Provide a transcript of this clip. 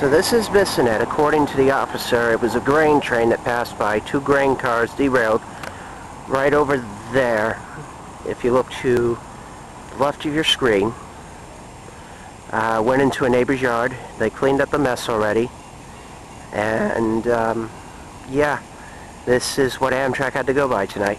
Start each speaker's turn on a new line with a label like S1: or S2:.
S1: So this is Bissonnet. According to the officer, it was a grain train that passed by. Two grain cars derailed right over there. If you look to the left of your screen, uh, went into a neighbor's yard. They cleaned up the mess already. And, um, yeah, this is what Amtrak had to go by tonight.